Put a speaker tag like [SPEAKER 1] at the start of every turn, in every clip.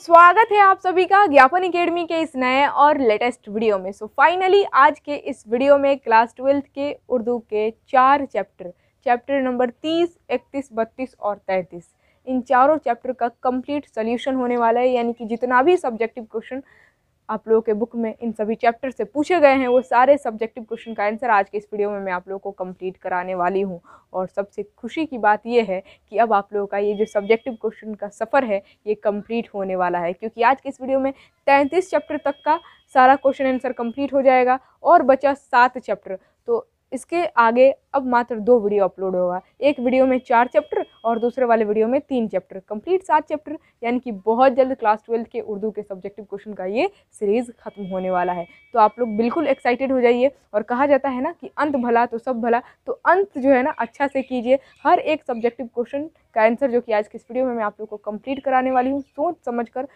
[SPEAKER 1] स्वागत है आप सभी का ज्ञापन एकेडमी के इस नए और लेटेस्ट वीडियो में। सो so फाइनली आज के इस वीडियो में क्लास ट्वेल्थ के उर्दू के चार चैप्टर चैप्टर नंबर तीस, इकतीस, बत्तीस और तैंतीस। इन चारों चैप्टर का कंप्लीट सोल्यूशन होने वाला है, यानी कि जितना भी सब्जेक्टिव क्वेश्चन आप लोगों के बुक में इन सभी चैप्टर से पूछे गए हैं, वो सारे सब्जेक्टिव क्वेश्चन का आंसर आज के इस वीडियो में मैं आप लोगों को कंप्लीट कराने वाली हूँ। और सबसे खुशी की बात ये है कि अब आप लोगों का ये जो सब्जेक्टिव क्वेश्चन का सफ़र है, ये कंप्लीट होने वाला है। क्योंकि आज के इस वीडियो में तैंतीस चैप्टर तक का सारा क्वेश्चन आंसर कंप्लीट हो जाएगा और बचा सात चैप्टर तो इसके आगे अब मात्र दो वीडियो अपलोड होगा। एक वीडियो में चार चैप्टर और दूसरे वाले वीडियो में तीन चैप्टर। कंप्लीट सात चैप्टर, यानी कि बहुत जल्द क्लास ट्वेल्थ के उर्दू के सब्जेक्टिव क्वेश्चन का ये सीरीज़ खत्म होने वाला है। तो आप लोग बिल्कुल एक्साइटेड हो जाइए और कहा जाता है ना कि अंत भला तो सब भला तो अंत जो है ना अच्छा से कीजिए। हर एक सब्जेक्टिव क्वेश्चन का आंसर जो कि आज की इस वीडियो में मैं आप लोग को कंप्लीट कराने वाली हूँ। सोच समझ कर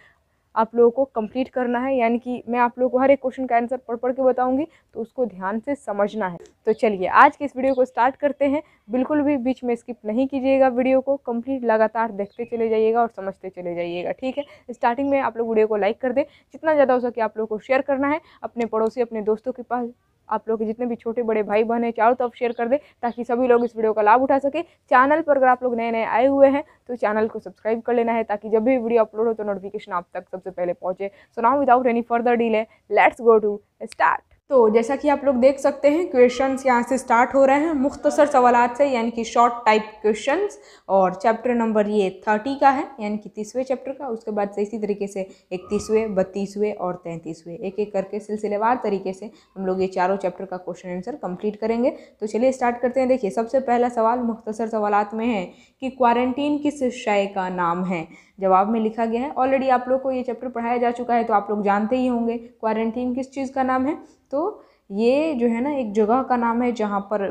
[SPEAKER 1] आप लोगों को कंप्लीट करना है, यानी कि मैं आप लोगों को हर एक क्वेश्चन का आंसर पढ़ पढ़ के बताऊँगी तो उसको ध्यान से समझना है। तो चलिए, आज के इस वीडियो को स्टार्ट करते हैं। बिल्कुल भी बीच में स्किप नहीं कीजिएगा वीडियो को, कंप्लीट लगातार देखते चले जाइएगा और समझते चले जाइएगा, ठीक है? स्टार्टिंग में आप लोग वीडियो को लाइक कर दें, जितना ज़्यादा हो सके आप लोग को शेयर करना है, अपने पड़ोसी, अपने दोस्तों के पास, आप लोग के जितने भी छोटे बड़े भाई बहन हैं, चारों तरफ़ शेयर कर दें, ताकि सभी लोग इस वीडियो का लाभ उठा सके। चैनल पर अगर आप लोग नए नए आए हुए हैं तो चैनल को सब्सक्राइब कर लेना है, ताकि जब भी वीडियो अपलोड हो तो नोटिफिकेशन आप तक सबसे पहले पहुँचे। So now without any further delay let's go to start तो जैसा कि आप लोग देख सकते हैं क्वेश्चंस यहाँ से स्टार्ट हो रहे हैं। मुख्तसर सवाल से, यानी कि शॉर्ट टाइप क्वेश्चंस और चैप्टर नंबर ये थर्टी का है, यानी कि तीसवें चैप्टर का। उसके बाद से इसी तरीके से इकतीसवें, बत्तीसवें और तैंतीसवें। एक एक करके सिलसिलेवार तरीके से हम लोग ये चारों चैप्टर का क्वेश्चन आंसर कंप्लीट करेंगे। तो चलिए स्टार्ट करते हैं। देखिए, सबसे पहला सवाल मुख्तसर सवाल में है कि क्वारंटीन किस शय का नाम है? जवाब में लिखा गया है। ऑलरेडी आप लोग को ये चैप्टर पढ़ाया जा चुका है तो आप लोग जानते ही होंगे। क्वारंटीन किस चीज़ का नाम है? तो ये जो है ना, एक जगह का नाम है जहाँ पर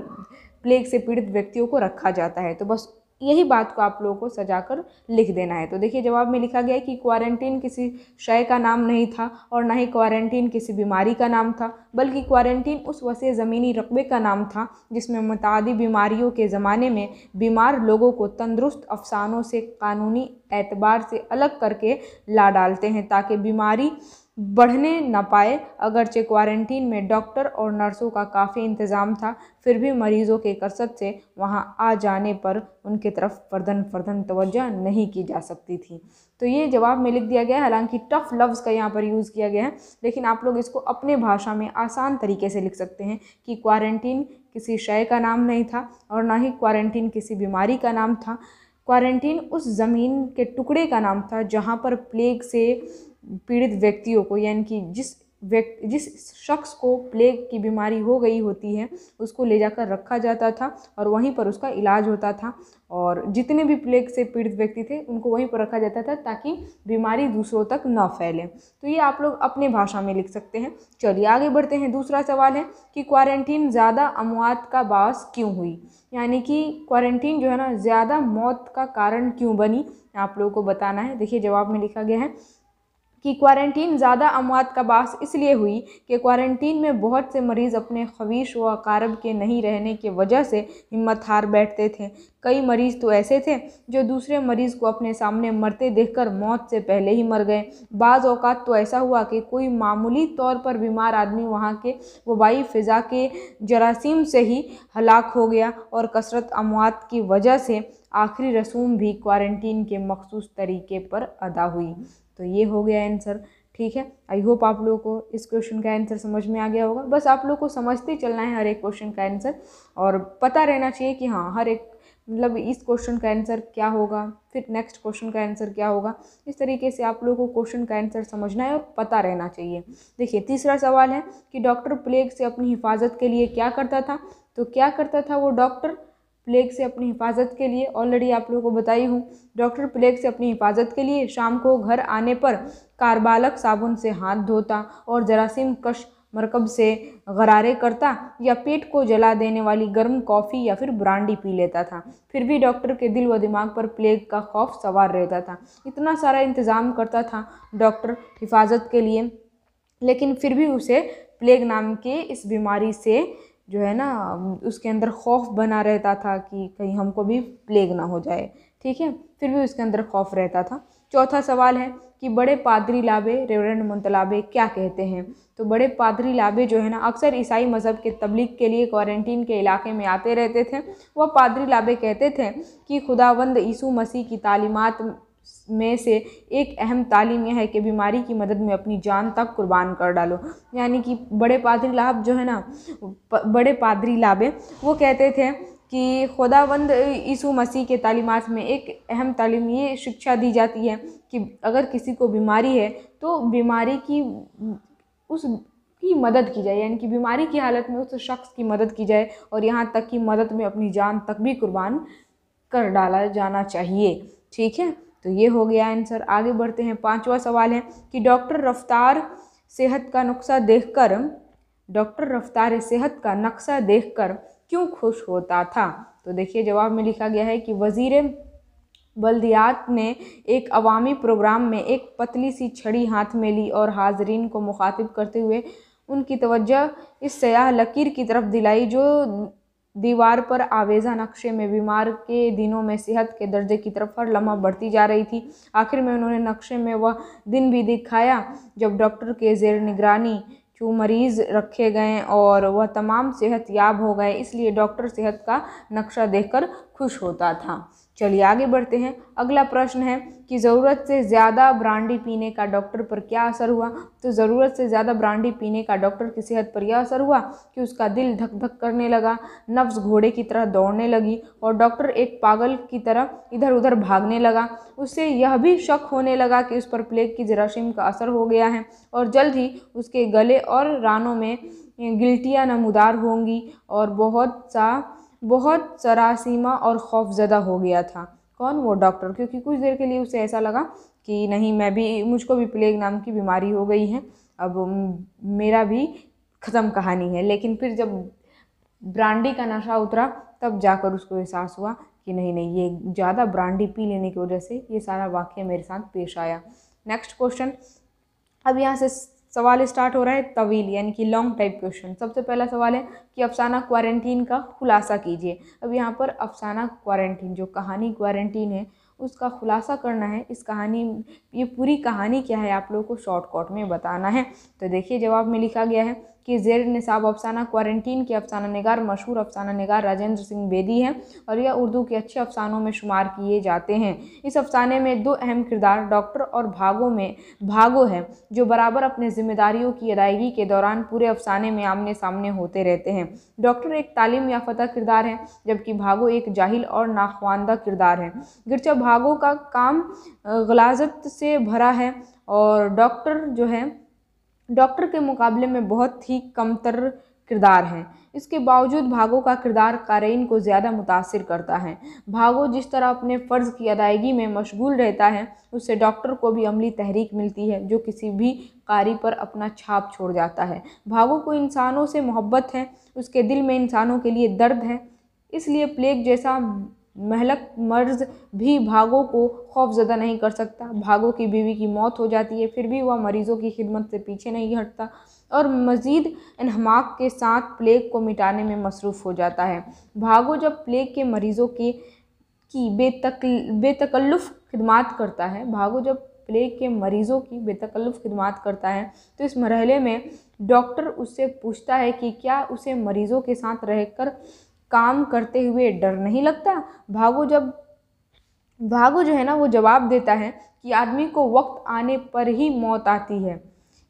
[SPEAKER 1] प्लेग से पीड़ित व्यक्तियों को रखा जाता है। तो बस यही बात को आप लोगों को सजाकर लिख देना है। तो देखिए, जवाब में लिखा गया है कि क्वारंटीन किसी शय का नाम नहीं था और ना ही क्वारंटीन किसी बीमारी का नाम था, बल्कि क्वारंटीन उस वसे ज़मीनी रकबे का नाम था जिसमें मतदी बीमारियों के ज़माने में बीमार लोगों को तंदुरुस्त अफसानों से कानूनी एतबार से अलग करके ला डालते हैं ताकि बीमारी बढ़ने न पाए, अगरचे क्वारंटीन में डॉक्टर और नर्सों का काफ़ी इंतज़ाम था, फिर भी मरीज़ों के कसरत से वहाँ आ जाने पर उनके तरफ़ फर्दन फर्दन तवज्जो नहीं की जा सकती थी। तो ये जवाब में लिख दिया गया है, हालाँकि टफ़ लफ्ज़ का यहाँ पर यूज़ किया गया है, लेकिन आप लोग इसको अपने भाषा में आसान तरीके से लिख सकते हैं कि क्वारंटीन किसी शय का नाम नहीं था और ना ही क्वारंटीन किसी बीमारी का नाम था। क्वारंटीन उस ज़मीन के टुकड़े का नाम था जहाँ पर प्लेग से पीड़ित व्यक्तियों को, यानी कि जिस व्यक्ति जिस शख्स को प्लेग की बीमारी हो गई होती है, उसको ले जाकर रखा जाता था और वहीं पर उसका इलाज होता था। और जितने भी प्लेग से पीड़ित व्यक्ति थे, उनको वहीं पर रखा जाता था ताकि बीमारी दूसरों तक न फैले। तो ये आप लोग अपने भाषा में लिख सकते हैं। चलिए आगे बढ़ते हैं। दूसरा सवाल है कि क्वारंटीन ज़्यादा अमवात का बास क्यों हुई? यानी कि क्वारंटीन जो है ना, ज़्यादा मौत का कारण क्यों बनी? आप लोगों को बताना है। देखिए जवाब में लिखा गया है कि क्वारंटीन ज़्यादा अमवात का बास इसलिए हुई कि क्वारंटीन में बहुत से मरीज़ अपने खवीश व अकारब के नहीं रहने की वजह से हिम्मत हार बैठते थे। कई मरीज़ तो ऐसे थे जो दूसरे मरीज़ को अपने सामने मरते देखकर मौत से पहले ही मर गए। बाज़ अवकात तो ऐसा हुआ कि कोई मामूली तौर पर बीमार आदमी वहाँ के वबाई फ़िज़ा के जरासीम से ही हलाक हो गया और कसरत अमवात की वजह से आखिरी रसूम भी क्वारंटीन के मखसूस तरीके पर अदा हुई। तो ये हो गया आंसर ठीक है? आई होप आप लोगों को इस क्वेश्चन का आंसर समझ में आ गया होगा। बस आप लोग को समझते चलना है हर एक क्वेश्चन का आंसर और पता रहना चाहिए कि हाँ हर एक मतलब इस क्वेश्चन का आंसर क्या होगा, फिर नेक्स्ट क्वेश्चन का आंसर क्या होगा। इस तरीके से आप लोगों को क्वेश्चन का आंसर समझना है और पता रहना चाहिए। देखिए, तीसरा सवाल है कि डॉक्टर प्लेग से अपनी हिफाजत के लिए क्या करता था? तो क्या करता था वो डॉक्टर प्लेग से अपनी हिफाजत के लिए ऑलरेडी आप लोगों को बताई हूँ डॉक्टर प्लेग से अपनी हिफाजत के लिए शाम को घर आने पर कारबालक साबुन से हाथ धोता और जरासीम कश मरकब से गरारे करता या पेट को जला देने वाली गर्म कॉफ़ी या फिर ब्रांडी पी लेता था। फिर भी डॉक्टर के दिल व दिमाग पर प्लेग का खौफ सवार रहता था। इतना सारा इंतज़ाम करता था डॉक्टर हिफाजत के लिए, लेकिन फिर भी उसे प्लेग नाम के इस बीमारी से जो है ना, उसके अंदर खौफ बना रहता था कि कहीं हमको भी प्लेग ना हो जाए, ठीक है? फिर भी उसके अंदर खौफ रहता था। चौथा सवाल है कि बड़े पादरी लाबे, रेवरेंड मुंतलाबे क्या कहते हैं? तो बड़े पादरी लाबे जो है ना, अक्सर ईसाई मज़हब के तबलीग के लिए क्वारंटीन के इलाके में आते रहते थे। वह पादरी लाबे कहते थे कि खुदावंद यीशु मसीह की तालीमात में से एक अहम तालीम यह है कि बीमारी की मदद में अपनी जान तक कुर्बान कर डालो। यानी कि बड़े पादरी लाभ जो है ना बड़े पादरी लाभे। वो कहते थे कि खुदावंद यीशु मसीह के तालीमात में एक अहम तालीम ये शिक्षा दी जाती है कि अगर किसी को बीमारी है तो बीमारी की, उस की मदद की जाए। यानी कि बीमारी की हालत में उस शख्स की मदद की जाए और यहाँ तक कि मदद में अपनी जान तक भी कुर्बान कर डाला जाना चाहिए। ठीक है? तो ये हो गया आंसर। आगे बढ़ते हैं। पांचवा सवाल है कि डॉक्टर रफ्तार सेहत का नुस्खा देखकर, डॉक्टर रफ्तार सेहत का नक्शा देखकर क्यों खुश होता था? तो देखिए, जवाब में लिखा गया है कि वज़ीर बल्दियात ने एक अवामी प्रोग्राम में एक पतली सी छड़ी हाथ में ली और हाजरीन को मुखातिब करते हुए उनकी तवज्जो इस सयाह लकीर की तरफ़ दिलाई, जो दीवार पर आवेज़ा नक्शे में बीमार के दिनों में सेहत के दर्जे की तरफ़ हर लम्हा बढ़ती जा रही थी। आखिर में उन्होंने नक्शे में वह दिन भी दिखाया जब डॉक्टर के जेर निगरानी क्यों मरीज़ रखे गए और वह तमाम सेहत याब हो गए, इसलिए डॉक्टर सेहत का नक्शा देखकर खुश होता था। चलिए आगे बढ़ते हैं। अगला प्रश्न है कि ज़रूरत से ज़्यादा ब्रांडी पीने का डॉक्टर पर क्या असर हुआ? तो ज़रूरत से ज़्यादा ब्रांडी पीने का डॉक्टर की सेहत पर यह असर हुआ कि उसका दिल धक धक करने लगा नफ्स घोड़े की तरह दौड़ने लगी और डॉक्टर एक पागल की तरह इधर उधर भागने लगा। उससे यह भी शक होने लगा कि उस पर प्लेग की जरासीम का असर हो गया है और जल्द ही उसके गले और रानों में गिल्टियाँ नमदार होंगी और बहुत सा बहुत सरासीमा और खौफजदा हो गया था। कौन वो डॉक्टर? क्योंकि कुछ देर के लिए उसे ऐसा लगा कि नहीं, मैं भी, मुझको भी प्लेग नाम की बीमारी हो गई है। अब मेरा भी ख़त्म कहानी है। लेकिन फिर जब ब्रांडी का नशा उतरा, तब जाकर उसको एहसास हुआ कि नहीं नहीं, ये ज़्यादा ब्रांडी पी लेने की वजह से ये सारा वाक्य मेरे साथ पेश आया। Next question. अब यहाँ से सवाल स्टार्ट हो रहा है तवील, यानी कि लॉन्ग टाइप क्वेश्चन सबसे पहला सवाल है कि अफसाना क्वारंटीन का खुलासा कीजिए। अब यहाँ पर अफसाना क्वारंटीन जो कहानी क्वारंटीन है, उसका खुलासा करना है। इस कहानी, ये पूरी कहानी क्या है, आप लोगों को शॉर्टकट में बताना है। तो देखिए, जवाब में लिखा गया है कि जेर निसाब अफसाना, क्वारंटीन के अफसाना नगार, मशहूर अफसाना नगार राजेंद्र सिंह बेदी हैं और यह उर्दू के अच्छे अफसानों में शुमार किए जाते हैं। इस अफसाने में दो अहम किरदार, डॉक्टर और भागों में, भागो है, जो बराबर अपने जिम्मेदारियों की अदायगी के दौरान पूरे अफसाने में आमने सामने होते रहते हैं। डॉक्टर एक तालीम याफ्ता किरदार है, जबकि भागो एक जाहिल और नाखवानदा किरदार है। गिरचा भागों का काम गलाजत से भरा है और डॉक्टर जो है डॉक्टर के मुकाबले में बहुत ही कमतर किरदार हैं। इसके बावजूद भागो का किरदार कारीन को ज़्यादा मुतासर करता है। भागो जिस तरह अपने फ़र्ज़ की अदायगी में मशगूल रहता है, उससे डॉक्टर को भी अमली तहरीक मिलती है, जो किसी भी कारी पर अपना छाप छोड़ जाता है। भागो को इंसानों से मोहब्बत है, उसके दिल में इंसानों के लिए दर्द है, इसलिए प्लेग जैसा महलक मर्ज भी भागों को खौफजदा नहीं कर सकता। भागों की बीवी की मौत हो जाती है, फिर भी वह मरीज़ों की खिदमत से पीछे नहीं हटता और मज़ीद इनहमाक के साथ प्लेग को मिटाने में मसरूफ़ हो जाता है। भागो जब प्लेग के मरीज़ों के, की बेतक बेतकल्लुफ़ खिदमत करता है, भागो जब प्लेग के मरीज़ों की बेतकल्लुफ़ खिदमात करता है तो इस मरहले में डॉक्टर उससे पूछता है कि क्या उसे मरीज़ों के साथ रहकर काम करते हुए डर नहीं लगता। भागो जब भागो जो है ना, वो जवाब देता है कि आदमी को वक्त आने पर ही मौत आती है।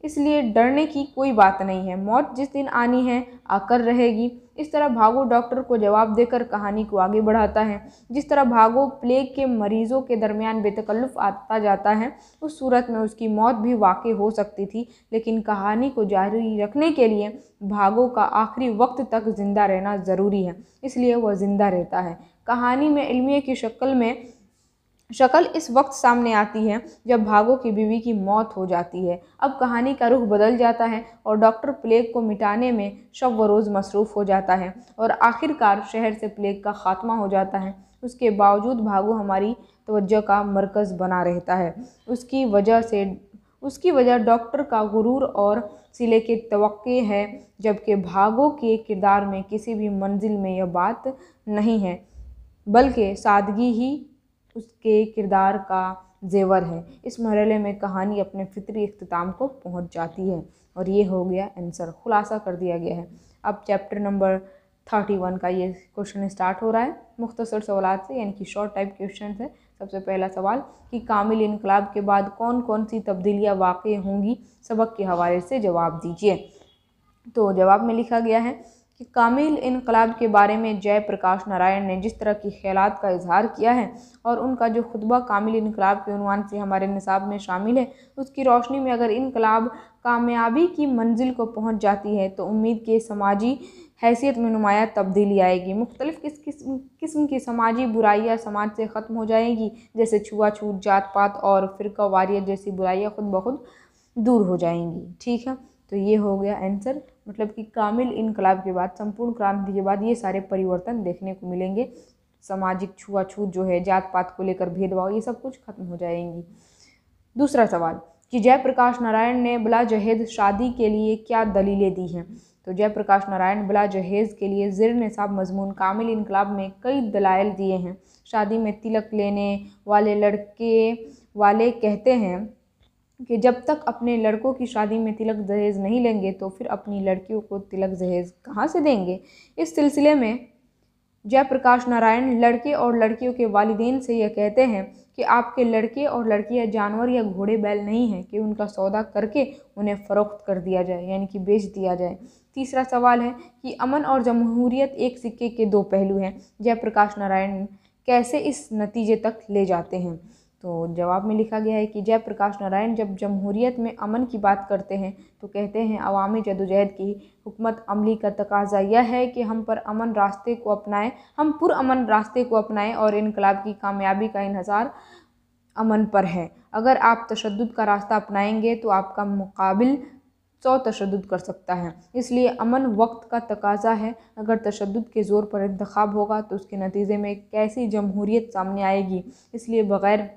[SPEAKER 1] इसलिए डरने की कोई बात नहीं है। मौत जिस दिन आनी है, आकर रहेगी। इस तरह भागो डॉक्टर को जवाब देकर कहानी को आगे बढ़ाता है। जिस तरह भागो, प्लेग के मरीज़ों के दरमियान बेतकल्लुफ़ आता जाता है, उस सूरत में उसकी मौत भी वाक़ हो सकती थी। लेकिन कहानी को जारी रखने के लिए भागो का आखिरी वक्त तक ज़िंदा रहना ज़रूरी है, इसलिए वह ज़िंदा रहता है। कहानी में इल्मिया की शक्ल में शक्ल इस वक्त सामने आती है जब भागो की बीवी की मौत हो जाती है। अब कहानी का रुख बदल जाता है और डॉक्टर प्लेग को मिटाने में शब रोज़ मसरूफ़ हो जाता है और आखिरकार शहर से प्लेग का ख़ात्मा हो जाता है। उसके बावजूद भागो हमारी तवज्जो का मरकज़ बना रहता है। उसकी वजह से, उसकी वजह डॉक्टर का गुरूर और सिले के तवक्के है, जबकि भागों के किरदार में किसी भी मंजिल में यह बात नहीं है, बल्कि सादगी ही उसके किरदार का जेवर है। इस मरहले में कहानी अपने फितरी अख्ताम को पहुँच जाती है और ये हो गया आंसर। खुलासा कर दिया गया है। अब चैप्टर नंबर थर्टी वन का ये क्वेश्चन स्टार्ट हो रहा है। मुख्तसर सवाल से, यानी कि शॉर्ट टाइप क्वेश्चन है। सबसे पहला सवाल, कि कामिल इनकलाब के बाद कौन कौन सी तब्दीलियाँ वाक़ होंगी? सबक के हवाले से जवाब दीजिए। तो जवाब में लिखा गया है कि कामिल इनकलाब के बारे में जय प्रकाश नारायण ने जिस तरह की ख्याल का इजहार किया है और उनका जो खुतबा कामिल इनकलाब के उनवान से हमारे निसाब में शामिल है, उसकी रोशनी में अगर इनकलाब कामयाबी की मंजिल को पहुँच जाती है तो उम्मीद के समाजी हैसियत में नुमाया तब्दीली आएगी। मुख्तलिफ़ किस किस्म की समाजी बुराइयाँ समाज से ख़त्म हो जाएँगी, जैसे छुआछूत जात पात और फ़िरका वारियत जैसी बुराइयाँ खुद ब खुद दूर हो जाएँगी। ठीक है तो ये हो गया आंसर। मतलब कि कामिल इनकलाब के बाद, संपूर्ण क्रांति के बाद ये सारे परिवर्तन देखने को मिलेंगे। सामाजिक छुआछूत जो है जात पात को लेकर भेदभाव, ये सब कुछ खत्म हो जाएँगी। दूसरा सवाल कि जयप्रकाश नारायण ने बला जहेद शादी के लिए क्या दलीलें दी हैं? तो जयप्रकाश नारायण बला जहेज़ के लिए ज़िर निसाब मजमून कामिल इनकलाब में कई दलाइल दिए हैं। शादी में तिलक लेने वाले लड़के वाले कहते हैं कि जब तक अपने लड़कों की शादी में तिलक दहेज नहीं लेंगे तो फिर अपनी लड़कियों को तिलक दहेज कहाँ से देंगे? इस सिलसिले में जयप्रकाश नारायण लड़के और लड़कियों के वालिदेन से यह कहते हैं कि आपके लड़के और लड़कियाँ जानवर या घोड़े बैल नहीं हैं, कि उनका सौदा करके उन्हें फ़रोख्त कर दिया जाए, यानी कि बेच दिया जाए। तीसरा सवाल है कि अमन और जमहूरियत एक सिक्के के दो पहलू हैं। जयप्रकाश नारायण कैसे इस नतीजे तक ले जाते हैं? तो जवाब में लिखा गया है कि जयप्रकाश नारायण जब जमहूरियत में अमन की बात करते हैं तो कहते हैं, अवामी जदोजहद की हुकमत अमली का तकाजा यह है कि हम पर अमन रास्ते को अपनाएँ, हम पुरअमन रास्ते को अपनाएँ और इनकलाब की कामयाबी का इहसार अमन पर है। अगर आप तशद का रास्ता अपनाएँगे तो आपका मुकाबिल सौ तशद कर सकता है। इसलिए अमन वक्त का तकाजा है। अगर तशद के ज़ोर पर इंतखब होगा तो उसके नतीजे में कैसी जमहूरीत सामने आएगी। इसलिए बग़ैर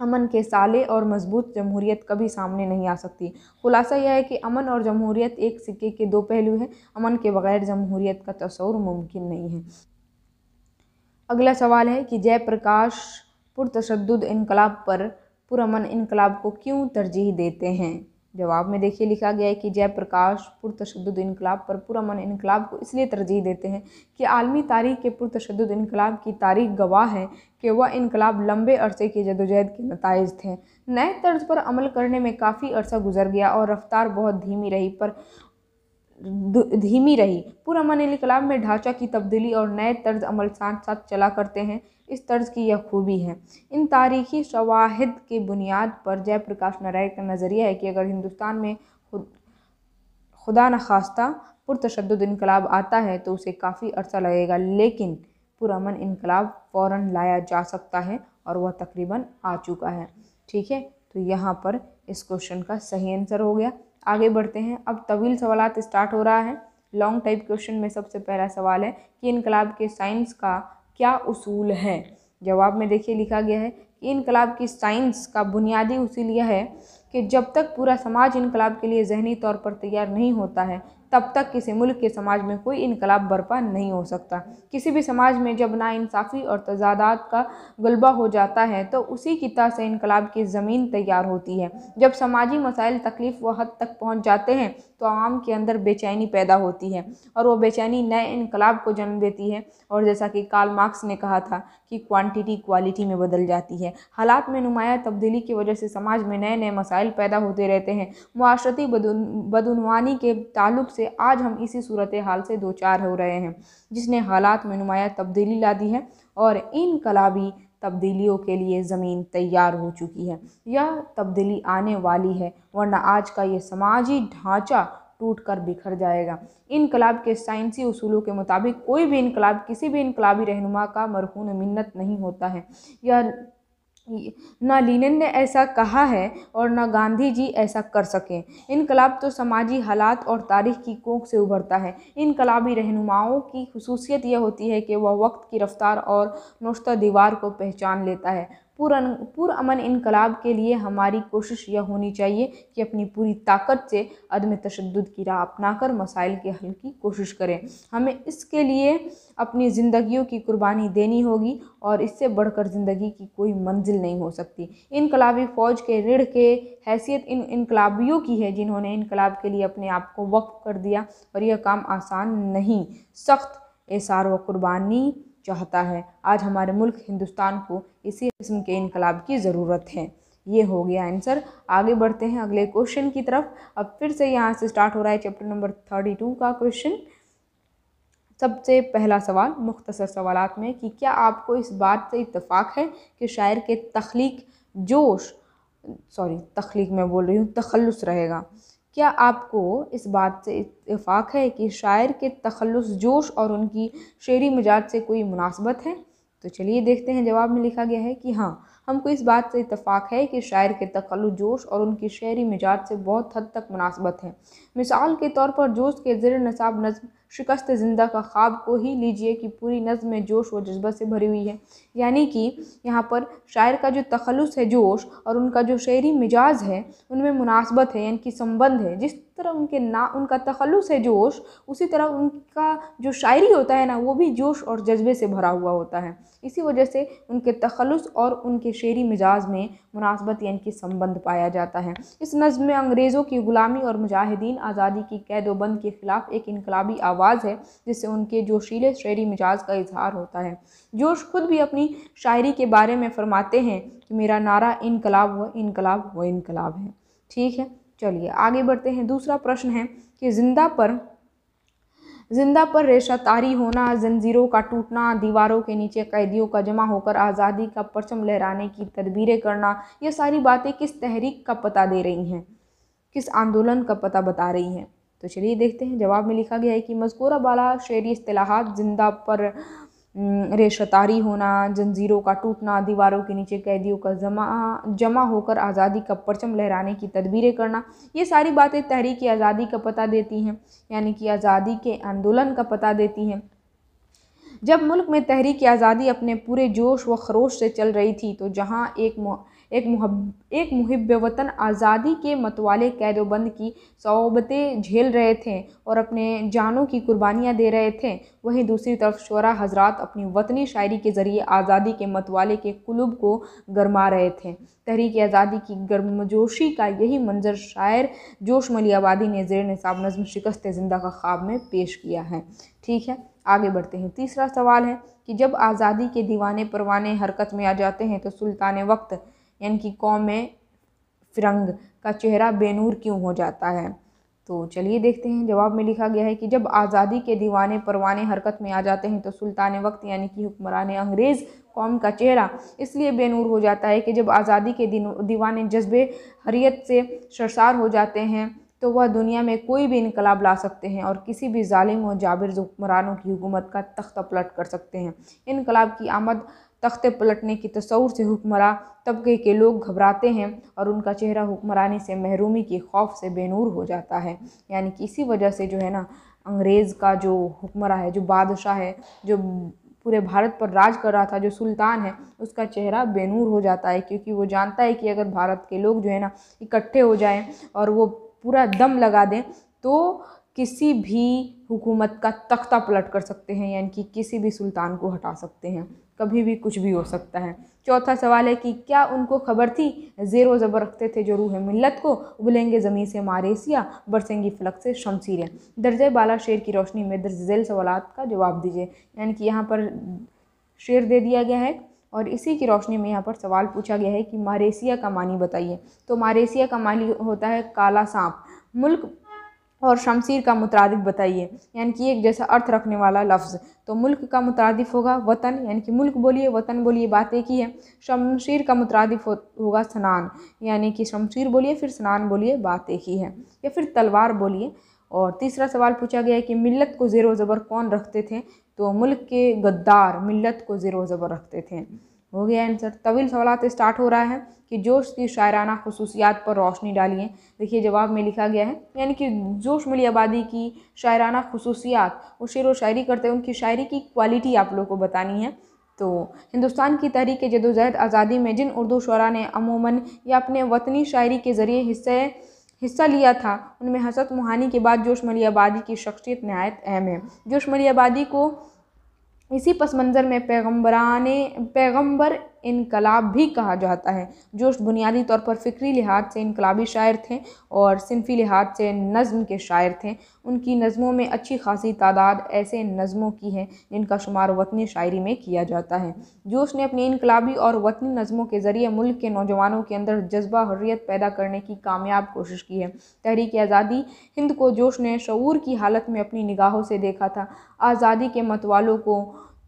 [SPEAKER 1] अमन के साले और मज़बूत जमहूरियत कभी सामने नहीं आ सकती। खुलासा यह है कि अमन और जमहूरियत एक सिक्के के दो पहलू हैं। अमन के बगैर जमहूरियत का तस्वर मुमकिन नहीं है। अगला सवाल है कि जयप्रकाश पुरतशद इनकलाब पर पुरमन इनकलाब को क्यों तरजीह देते हैं? जवाब में देखिए लिखा गया है कि जयप्रकाश पुरतशद इनकलाब पर पुरमन इनकलाब को इसलिए तरजीह देते हैं कि आलमी तारीख के पुरतशद इनकलाब की तारीख गवाह है कि वह इनकलाब लंबे अरसे के जदोजहद के नतज थे। नए तर्ज पर अमल करने में काफ़ी अरसा गुजर गया और रफ्तार बहुत धीमी रही, पर धीमी रही। पुरमन इनकलाब में ढांचा की तब्दीली और नए तर्ज अमल साथ साथ चला करते हैं। इस तर्ज की यह खूबी है। इन तारीखी शवाहद की बुनियाद पर जयप्रकाश नारायण का नज़रिया है कि अगर हिंदुस्तान में खुद, खुदा न खास्ता पुरतशद इनकलाब आता है तो उसे काफ़ी अरसा लगेगा, लेकिन पुरमन इनकलाब फ़ौर लाया जा सकता है और वह तकरीबन आ चुका है। ठीक है तो यहाँ पर इस क्वेश्चन का सही आंसर हो गया। आगे बढ़ते हैं। अब तवील सवाल स्टार्ट हो रहा है। लॉन्ग टाइप क्वेश्चन में सबसे पहला सवाल है कि इनकलाब के साइंस का क्या उसूल है? जवाब में देखिए लिखा गया है कि इनकलाब की साइंस का बुनियादी उसूल यह है कि जब तक पूरा समाज इनकलाब के लिए जहनी तौर पर तैयार नहीं होता है तब तक किसी मुल्क के समाज में कोई इनकलाब बर्पा नहीं हो सकता। किसी भी समाज में जब नाइंसाफ़ी और तजादात का गलबा हो जाता है तो उसी की तरह से इनकलाब की ज़मीन तैयार होती है। जब समाजी मसाइल तकलीफ़ व हद तक पहुँच जाते हैं तो आवाम के अंदर बेचैनी पैदा होती है और वो बेचैनी नए इनकलाब को जन्म देती है। और जैसा कि कार्ल मार्क्स ने कहा था कि क्वांटिटी क्वालिटी में बदल जाती है। हालात में नुमाया तब्दीली की वजह से समाज में नए नए मसाइल पैदा होते रहते हैं। माशरती बदनवानी के ताल्लुक से आज हम इसी सूरत हाल से दो चार हो रहे हैं, जिसने हालात में नुमाया तब्दीली ला दी है और इनकलाबी तब्दीलियों के लिए ज़मीन तैयार हो चुकी है। यह तब्दीली आने वाली है, वरना आज का ये समाजी ढांचा टूट कर बिखर जाएगा। इनकलाब के साइंसी उसूलों के मुताबिक कोई भी इनकलाब, किसी भी इनकलाबी रहनुमा का मरहून मिन्नत नहीं होता है। यह ना लिनन ने ऐसा कहा है और ना गांधी जी ऐसा कर सकें। इनकलाब तो समाजी हालात और तारीख की कोख से उभरता है। इनकलाबी रहनुमाओं की खसूसियत यह होती है कि वह वक्त की रफ्तार और नुश्ता दीवार को पहचान लेता है। पूर्ण अमन इनकलाब के लिए हमारी कोशिश यह होनी चाहिए कि अपनी पूरी ताकत से अदम तशद की राह अपनाकर मसाइल के हल की कोशिश करें। हमें इसके लिए अपनी ज़िंदगियों की कुर्बानी देनी होगी और इससे बढ़कर ज़िंदगी की कोई मंजिल नहीं हो सकती। इनकलाबी फ़ौज के, ऋण के हैसियत इन इनकलाबियों की है जिन्होंने इनकलाब के लिए अपने आप को वक्फ कर दिया और यह काम आसान नहीं, सख्त एसार व कुर्बानी चाहता है। आज हमारे मुल्क हिंदुस्तान को इसी किस्म के इनकलाब की ज़रूरत है। ये हो गया आंसर। आगे बढ़ते हैं अगले क्वेश्चन की तरफ़। अब फिर से यहाँ से स्टार्ट हो रहा है चैप्टर नंबर थर्टी टू का क्वेश्चन सबसे पहला सवाल, मुख्तसर सवाल में कि क्या आपको इस बात से इतफ़ाक़ है कि शायर के तख्लीक जोश सॉरी तख्लीक मैं बोल रही हूँ तखलस रहेगा? क्या आपको इस बात से इतफ़ाक़ है कि शायर के तखलस जोश और उनकी शेरी मिजाज से कोई मुनासबत है? तो चलिए देखते हैं जवाब में लिखा गया है कि हाँ हमको इस बात से इतफ़ाक़ है कि शायर के तखलु जोश और उनकी शेरी मिजाज से बहुत हद तक मुनासबत है। मिसाल के तौर पर जोश के ज़र नसाब नज़म शिकस्त ज़िंदा का ख्वाब को ही लीजिए कि पूरी नज़म में जोश व जज्बा से भरी हुई है। यानी कि यहाँ पर शायर का जो तखलुस है जोश और उनका जो शेरी मिजाज है, उनमें मुनासबत है, यानी कि संबंध है, जिस तरह उनके ना, उनका तखलुस है जोश, उसी तरह उनका जो शायरी होता है ना, वो भी जोश और जज्बे से भरा हुआ होता है। इसी वजह से उनके तखलुस और उनके शेरी मिजाज में मुनासबत यानी कि संबंध पाया जाता है। इस नज़म में अंग्रेज़ों की ग़ुलामी और मुजाहिदीन आज़ादी की कैद बंद के ख़िलाफ़ एक इनकलाबी आवाज़ है, जिससे उनके जोशीले शेरी मिजाज का इजहार होता है। जोश खुद भी अपनी शायरी के बारे में फरमाते हैं कि मेरा नारा इनकलाब व इनकलाब व इनकलाब है। ठीक है? चलिए, आगे बढ़ते हैं। दूसरा प्रश्न है कि ज़िंदा पर ज़िंदा पर रेशा तारी होना, जंजीरों का टूटना, दीवारों के नीचे कैदियों का जमा होकर आज़ादी का परचम लहराने की तदबीरें करना, ये सारी बातें किस तहरीक का पता दे रही हैं? किस आंदोलन का पता बता रही हैं? तो चलिए देखते हैं। जवाब में लिखा गया है कि मजकूरा बाला शेरी असलाहत ज़िंदा पर रेशतारी होना, जंजीरों का टूटना, दीवारों के नीचे कैदियों का जमा जमा होकर आज़ादी का परचम लहराने की तदबीरें करना, ये सारी बातें तहरीक आज़ादी का पता देती हैं, यानी कि आज़ादी के आंदोलन का पता देती हैं। जब मुल्क में तहरीक आज़ादी अपने पूरे जोश व खरोश से चल रही थी तो जहाँ एक एक मुहब एक मुहब वतन आज़ादी के मतवाले कैदोबंद की सौबतें झेल रहे थे और अपने जानों की कुर्बानियाँ दे रहे थे। वहीं दूसरी तरफ़ शरा हजरात अपनी वतनी शायरी के ज़रिए आज़ादी के मतवाले के कुलूब को गरमा रहे थे। तहरीक आज़ादी की गर्मजोशी का यही मंजर शायर जोश मली आबादी ने जेर नसाब नज़म शिकस्त ज़िंदा का ख्वाब में पेश किया है। ठीक है, आगे बढ़ते हैं। तीसरा सवाल है कि जब आज़ादी के दीवाने परवाने हरकत में आ जाते हैं तो सुल्तान वक्त यानी कि कौम फ़िरंग का चेहरा बेनूर क्यों हो जाता है? तो चलिए देखते हैं। जवाब में लिखा गया है कि जब आज़ादी के दीवाने परवाने हरकत में आ जाते हैं तो सुल्तान वक्त यानी कि हुक्मरान अंग्रेज़ कौम का चेहरा इसलिए बेनूर हो जाता है कि जब आज़ादी के दीवाने जज्बे हरीत से शर्सार हो जाते हैं तो वह दुनिया में कोई भी इनकलाब ला सकते हैं और किसी भी ालिम व जाबिर हुक्मरानों की हुकूमत का तख्त पलट कर सकते हैं। इनकलाब की आमद तख्ते पलटने की तस्वूर से हुक्मरा तबके के लोग घबराते हैं और उनका चेहरा हुक्मरानी से महरूमी के खौफ से बेनूर हो जाता है। यानी कि इसी वजह से जो है ना, अंग्रेज़ का जो हुक्मरा है, जो बादशाह है, जो पूरे भारत पर राज कर रहा था, जो सुल्तान है, उसका चेहरा बेनूर हो जाता है क्योंकि वो जानता है कि अगर भारत के लोग जो है ना, इकट्ठे हो जाएँ और वो पूरा दम लगा दें तो किसी भी हुकूमत का तख्ता पलट कर सकते हैं, यानी कि किसी भी सुल्तान को हटा सकते हैं। कभी भी कुछ भी हो सकता है। चौथा सवाल है कि क्या उनको खबर थी? ज़ेर ज़बर रखते थे जो रूह मिलत को, उबलेंगे ज़मीन से मारेसिया, बरसेंगी फलक से शमशीरें दर्ज बाला शेर की रोशनी में दर्ज झेल सवाल का जवाब दीजिए। यानी कि यहाँ पर शेर दे दिया गया है और इसी की रोशनी में यहाँ पर सवाल पूछा गया है कि मारेसिया का मानी बताइए। तो मारेसिया का मानी होता है काला सांप। मुल्क और शमशीर का मुतरदफ बताइए यानी कि एक जैसा अर्थ रखने वाला लफ्ज़। तो मुल्क का मुतरदफ होगा वतन यानी कि मुल्क बोलिए वतन बोलिए बात एक ही है। शमशीर का मुतरदफ हो, होगा स्नान यानी कि शमशीर बोलिए फिर स्नान बोलिए बात एक ही है। या फिर तलवार बोलिए। और तीसरा सवाल पूछा गया है कि मिलत को ज़ेर ज़बर कौन रखते थे? तो मुल्क के गद्दार मिलत को ज़ेर ज़बर रखते थे। हो गया आंसर तवील सवाल स्टार्ट हो रहा है कि जोश की शायराना खसूसियात पर रोशनी डालिए। देखिए, जवाब में लिखा गया है, यानी कि जोश मिली आबादी की शायराना खसूसियात, वो शेर व शायरी करते हैं, उनकी शायरी की क्वालिटी आप लोग को बतानी है। तो हिंदुस्तान की तहरीक जदोजहद आज़ादी में जिन उर्दू शुरा ने अमूमन या अपने वतनी शायरी के ज़रिए हिस्से, हिस्सा लिया था, उनमें हसरत मुहानी के बाद जोश मली आबादी की शख्सियत नहायत अहम है। जोश मली आबादी को इसी पस मंज़र में पैगम्बरान पैगंबर इनकलाब भी कहा जाता है। जो बुनियादी तौर पर फ़िक्री लिहाज से इनकलाबी शायर थे और सिनफी लिहाज से नज़म के शायर थे। उनकी नज़मों में अच्छी खासी तादाद ऐसे नज़मों की है जिनका शुमार वतनी शायरी में किया जाता है। जोश ने अपनी इनकलाबी और वतनी नज़मों के ज़रिए मुल्क के नौजवानों के अंदर जज्बा हर्रियत पैदा करने की कामयाब कोशिश की है। तहरीक आज़ादी हिंद को जोश ने शूर की हालत में अपनी निगाहों से देखा था। आज़ादी के मतवालों को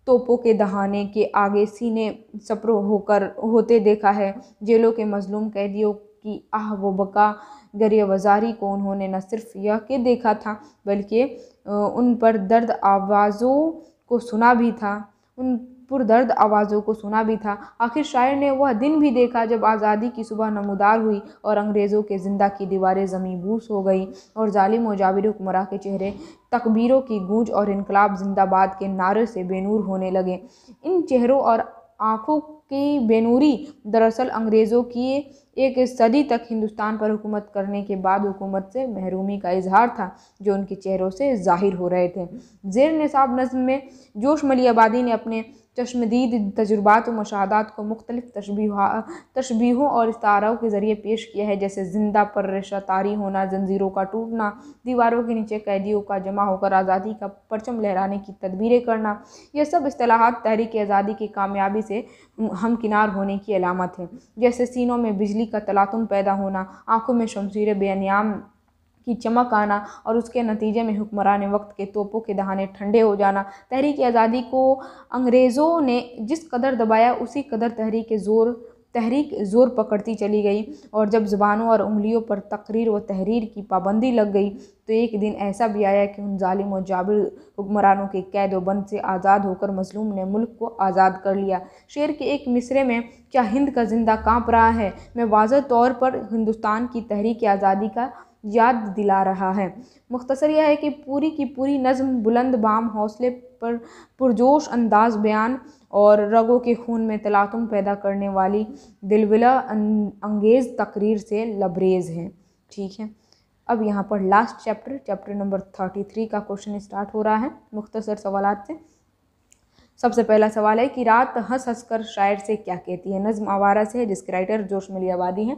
[SPEAKER 1] तोपों के दहाने के आगे सीने सप्रो होकर होते देखा है। जेलों के मजलूम कैदियों की आह व बका गरिया वजारी को उन्होंने न सिर्फ़ यह के देखा था, बल्कि उन पर दर्द आवाज़ों को सुना भी था। उन पुरदर्द आवाज़ों को सुना भी था। आखिर शायर ने वह दिन भी देखा जब आज़ादी की सुबह नमदार हुई और अंग्रेज़ों के ज़िंदा की दीवारें ज़मी बूस हो गई और ालिम व जाविर हुक्मरा के चेहरे, तकबीरों की गूंज और इनकलाब जिंदाबाद के नारे से बेनूर होने लगे। इन चेहरों और आँखों की बेनूरी दरअसल अंग्रेज़ों की एक सदी तक हिंदुस्तान पर हुकूमत करने के बाद हुकूमत से महरूमी का इजहार था, जो उनके चेहरों से ज़ाहिर हो रहे थे। जेर निसाब नज़म में जोश मली आबादी ने अपने चश्मदीद तजुर्बात व मशाहदात को मुख्तलिफ़ तशबीह और इस्तारों के ज़रिए पेश किया है, जैसे ज़िंदा पर रेशा तारी होना, जंजीरों का टूटना, दीवारों के नीचे कैदियों का जमा होकर आज़ादी का परचम लहराने की तदबीरें करना। यह सब असलाहत तहरीक आज़ादी की कामयाबी से हमकिनार होने की अलामत है। जैसे सीनों में बिजली का तलातुम पैदा होना, आँखों में शमशीर बेनियाम की चमक आना और उसके नतीजे में हुक्मरान वक्त के तोपों के दहाने ठंडे हो जाना। तहरीक आज़ादी को अंग्रेज़ों ने जिस कदर दबाया, उसी कदर तहरीक ज़ोर तहरीक ज़ोर पकड़ती चली गई और जब ज़ुबानों और उंगलियों पर तकरीर व तहरीर की पाबंदी लग गई तो एक दिन ऐसा भी आया कि उन ालिम और जाबिर हुक्मरानों के कैद बंद से आज़ाद होकर मजलूम ने मुल्क को आज़ाद कर लिया। शेर के एक मिसरे में, क्या हिंद का ज़िंदा काँप रहा है? मैं वाज तौर पर हिंदुस्तान की तहरीक आज़ादी का याद दिला रहा है। मुख्तसर यह है कि पूरी की पूरी नज़म बुलंद बाम हौसले पर पुरजोश अंदाज बयान और रगों के खून में तलातुम पैदा करने वाली दिलविला अंगेज़ तकरीर से लबरेज़ है। ठीक है। अब यहाँ पर last chapter chapter number thirty three का क्वेश्चन स्टार्ट हो रहा है मुख्तसर सवाल से। सबसे पहला सवाल है कि रात हंस हंस कर शायर से क्या कहती है? नज़म आवारा से है, जिसके राइटर जोश मलियाबादी हैं।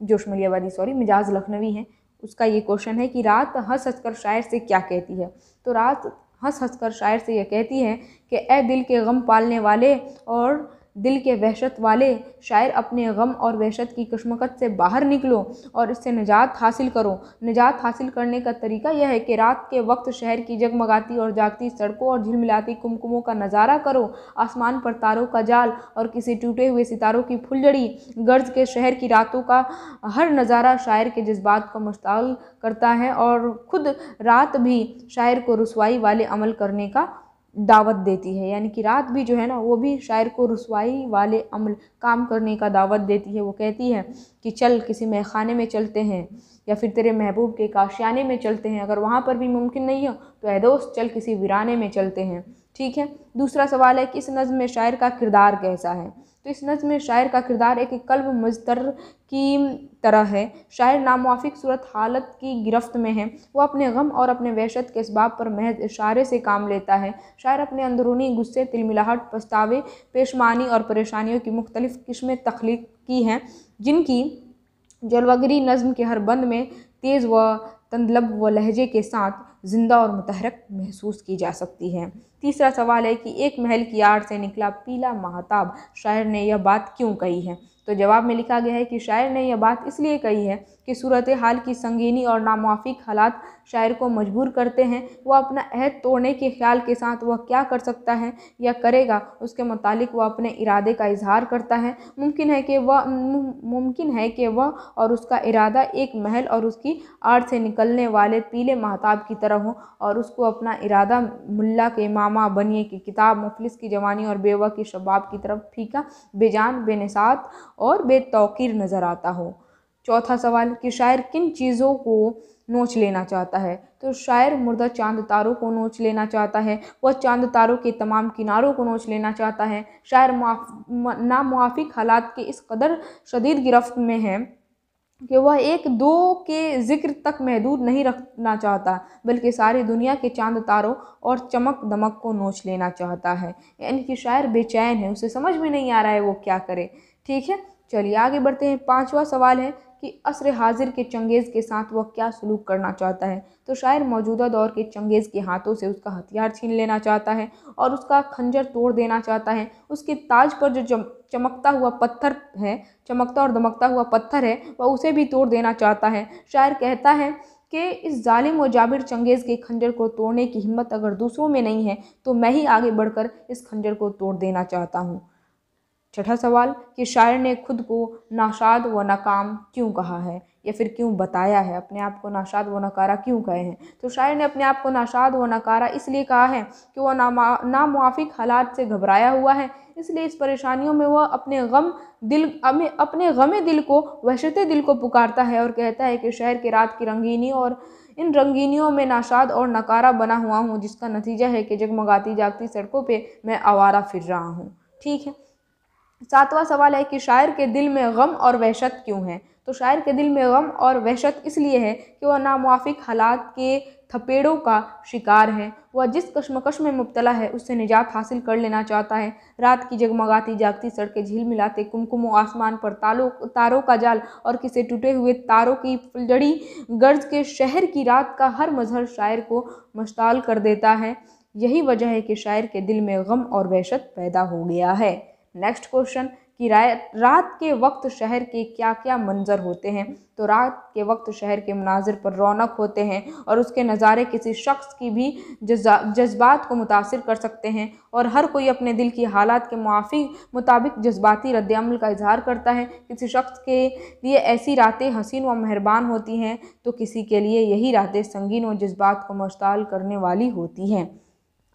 [SPEAKER 1] जोश मलियाबादी सॉरी मिजाज लखनवी हैं। उसका ये क्वेश्चन है कि रात हंस हंसकर शायर से क्या कहती है? तो रात हंस हंसकर शायर से यह कहती है कि ए दिल के गम पालने वाले और दिल के वहशत वाले शायर अपने गम और वहशत की कशमकत से बाहर निकलो और इससे निजात हासिल करो। निजात हासिल करने का तरीका यह है कि रात के वक्त शहर की जगमगाती और जागती सड़कों और झिलमिलाती कुमकुमों का नज़ारा करो। आसमान पर तारों का जाल और किसी टूटे हुए सितारों की फुलझड़ी गर्ज के शहर की रातों का हर नज़ारा शायर के जज्बात को मुश्ताल करता है और ख़ुद रात भी शायर को रसवाई वाले अमल करने का दावत देती है। यानी कि रात भी जो है ना, वो भी शायर को रसवाई वाले अमल, काम करने का दावत देती है। वो कहती है कि चल, किसी मैखाने में चलते हैं या फिर तेरे महबूब के काशियाने में चलते हैं। अगर वहाँ पर भी मुमकिन नहीं हो तो ए दोस्त, चल किसी वीराने में चलते हैं। ठीक है? दूसरा सवाल है कि इस नज़म में शायर का किरदार कैसा है? तो इस नज़म में शायर का किरदार एक कल्ब मजतर की तरह है। शायर नामुआफिक सूरत हालत की गिरफ्त में है। वो अपने गम और अपने वहशत के इसबाब पर महज इशारे से काम लेता है। शायर अपने अंदरूनी गुस्से, तिलमिलाहट, पछतावे, पेशमानी और परेशानियों की मुख्तलिफ़ किस्में तख्लीक की हैं, जिनकी जलवगरी नज़म के हर बंद में तेज़ व तंदलब व लहजे के साथ ज़िंदा और मतहरक महसूस की जा सकती है। तीसरा सवाल है कि एक महल की आड़ से निकला पीला महताब शायर ने यह बात क्यों कही है? तो जवाब में लिखा गया है कि शायर ने यह बात इसलिए कही है कि सूरत हाल की संगीनी और नामवाफिक हालात शायर को मजबूर करते हैं वह अपना अहद तोड़ने के ख्याल के साथ वह क्या कर सकता है या करेगा, उसके मुतालिक वह अपने इरादे का इजहार करता है। मुमकिन है कि वह मुमकिन है कि वह और उसका इरादा एक महल और उसकी आड़ से निकलने वाले पीले महताब की तरह हो और उसको अपना इरादा मुल्ला के मामा बनिए की किताब, मुफलिस की जवानी और बेवा की शबाब की तरफ़ फीका, बेजान, बेनसात और बेतौकीर नज़र आता हो। चौथा सवाल कि शायर किन चीज़ों को नोच लेना चाहता है। तो शायर मुर्दा चाँद तारों को नोच लेना चाहता है। वह चाँद तारों के तमाम किनारों को नोच लेना चाहता है। शायर नामुआफिक हालात के इस कदर शदीद गिरफ्त में है कि वह एक दो के ज़िक्र तक महदूद नहीं रखना चाहता, बल्कि सारी दुनिया के चाँद तारों और चमक दमक को नोच लेना चाहता है। यानी कि शायर बेचैन है, उसे समझ में नहीं आ रहा है वो क्या करे। ठीक है, चलिए आगे बढ़ते हैं। पांचवा सवाल है कि असर हाजिर के चंगेज़ के साथ वह क्या सलूक करना चाहता है? तो शायर मौजूदा दौर के चंगेज़ के हाथों से उसका हथियार छीन लेना चाहता है और उसका खंजर तोड़ देना चाहता है। उसके ताज पर जो चमकता हुआ पत्थर है, चमकता और दमकता हुआ पत्थर है, वह उसे भी तोड़ देना चाहता है। शायर कहता है कि इस जालिम व जाबिर चंगेज़ के खंजर को तोड़ने की हिम्मत अगर दूसरों में नहीं है तो मैं ही आगे बढ़कर इस खंजर को तोड़ देना चाहता हूँ। छठा सवाल कि शायर ने खुद को नाशाद व नाकाम क्यों कहा है? या फिर क्यों बताया है? अपने आप को नाशाद व नकारा क्यों कहे हैं? तो शायर ने अपने आप को नाशाद व नकारा इसलिए कहा है कि वह नामुआफिक हालात से घबराया हुआ है। इसलिए इस परेशानियों में वह अपने गम दिल अपने गमे दिल को, वहशत दिल को पुकारता है और कहता है कि शहर के रात की रंगीनी और इन रंगीनियों में नाशाद और नकारा बना हुआ हूँ, जिसका नतीजा है कि जगमगाती जागती सड़कों पर मैं आवारा फिर रहा हूँ। ठीक है? सातवां सवाल है कि शायर के दिल में गम और वहशत क्यों है? तो शायर के दिल में गम और वहशत इसलिए है कि वह नामुआफिक हालात के थपेड़ों का शिकार है। वह जिस कश्मकश में मुबतला है, उससे निजात हासिल कर लेना चाहता है। रात की जगमगाती, जागती सड़कें झील मिलाते, कुमकुम आसमान पर तालों, तारों का जाल और किसे टूटे हुए तारों की फुलझड़ी गर्ज के शहर की रात का हर मजहर शायर को मशताल कर देता है। यही वजह है कि शायर के दिल में गम और वहशत पैदा हो गया है। नेक्स्ट क्वेश्चन कि रात के वक्त शहर के क्या क्या मंजर होते हैं? तो रात के वक्त शहर के मनाजिर पर रौनक होते हैं और उसके नज़ारे किसी शख्स की भी जज्बात को मुतासर कर सकते हैं और हर कोई अपने दिल की हालात के मुआफ़ी मुताबिक जज्बाती रद्दमल का इजहार करता है। किसी शख्स के लिए ऐसी रातें हसीन व मेहरबान होती हैं तो किसी के लिए यही रातें संगीन व जज्बात को मुश्ताल करने वाली होती हैं।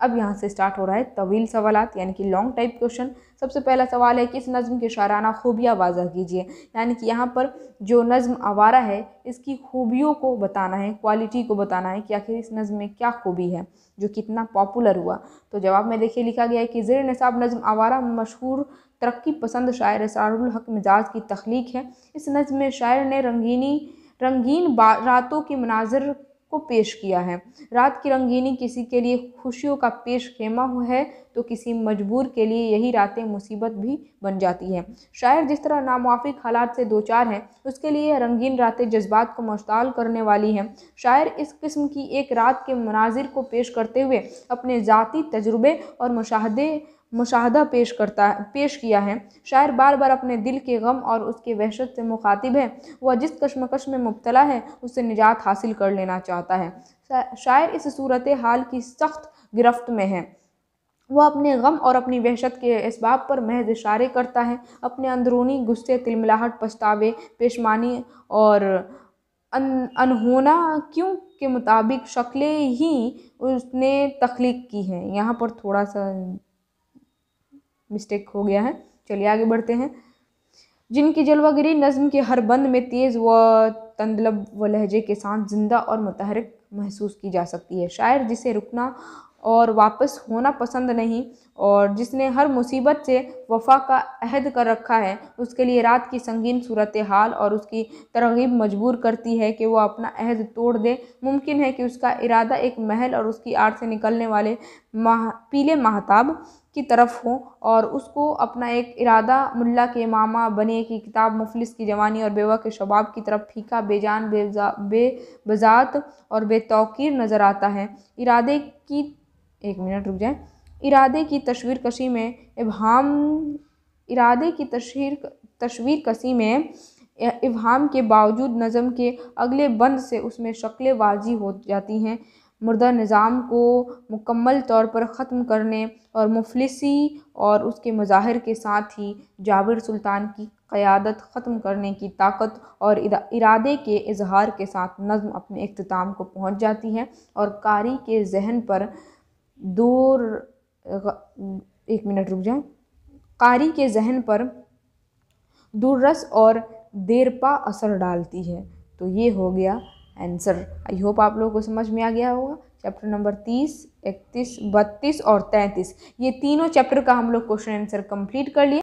[SPEAKER 1] अब यहाँ से स्टार्ट हो रहा है तवील सवाल यानी कि लॉन्ग टाइप क्वेश्चन सबसे पहला सवाल है कि इस नज़म की शाराना खूबियाँ वाजह कीजिए। यानी कि यहाँ पर जो नज़म आवारा है, इसकी खूबियों को बताना है क्वालिटी को बताना है कि आखिर इस नज़म में क्या खूबी है, जो कितना पॉपुलर हुआ। तो जवाब में देखिए, लिखा गया है कि ज़ेर नसाब नज़म आवारा मशहूर तरक्की पसंद शायर सारुल हक मिजाज की तख्लीक है। इस नज़म में शायर ने रंगीनी, रंगीन रातों के मनाजर को पेश किया है। रात की रंगीनी किसी के लिए खुशियों का पेश खेमा है तो किसी मजबूर के लिए यही रातें मुसीबत भी बन जाती हैं। शायर जिस तरह नामुआफिक हालात से दो चार हैं, उसके लिए रंगीन रातें जज्बात को मशताल करने वाली हैं। शायर इस किस्म की एक रात के मनाजिर को पेश करते हुए अपने ज़ाती तजुर्बे और मुशाहदे मुशाहदा पेश करता पेश किया है। शायर बार बार अपने दिल के गम और उसके वहशत से मुखातिब है। वह जिस कश्मकश में मुबतला है उससे निजात हासिल कर लेना चाहता है। शायर इस सूरत हाल की सख्त गिरफ्त में है। वह अपने गम और अपनी वहशत के इसबाब पर महज इशारे करता है। अपने अंदरूनी गुस्से तिलमिलाहट पछतावे पेशमानी और अन, अनहोना क्यों के मुताबिक शक्लें ही उसने तख्लीक की हैं। यहाँ पर थोड़ा सा मिस्टेक हो गया है। चलिए आगे बढ़ते हैं। जिनकी जलवागिरी नज़म के हर बंद में तेज़ व तंदलब व लहजे के साथ ज़िंदा और मुतहरक महसूस की जा सकती है। शायर जिसे रुकना और वापस होना पसंद नहीं और जिसने हर मुसीबत से वफा का अहद कर रखा है, उसके लिए रात की संगीन सूरत हाल और उसकी तरगीब मजबूर करती है कि वह अपना अहद तोड़ दे। मुमकिन है कि उसका इरादा एक महल और उसकी आड़ से निकलने वाले माह, पीले महताब की तरफ़ हो और उसको अपना एक इरादा मुल्ला के मामा बने की किताब मुफलिस की जवानी और बेवा के शबाब की तरफ़ फीका, बेजान बेबजात और बेतौकीर नज़र आता है। इरादे की, एक मिनट रुक जाए। इरादे की तस्वीर कशी में इबहम, इरादे की तस्वीर तस्वीर कसी में इबहम के बावजूद नज़म के अगले बंद से उसमें शक्लें वाजी हो जाती हैं। मुर्दा निज़ाम को मुकम्मल तौर पर ख़त्म करने और मुफलिसी और उसके मज़ाहिर के साथ ही जाबिर सुल्तान की क़्यादत ख़त्म करने की ताकत और इरादे के इजहार के साथ नज़म अपने अख्ताम को पहुँच जाती है और कारी के जहन पर दूर एक मिनट रुक जाए। कारी के जहन पर दूररस और देरपा असर डालती है। तो ये हो गया आंसर आई होप आप लोगों को समझ में आ गया होगा। चैप्टर नंबर तीस, इकतीस, बत्तीस और तैंतीस। ये तीनों चैप्टर का हम लोग क्वेश्चन आंसर कंप्लीट कर लिए।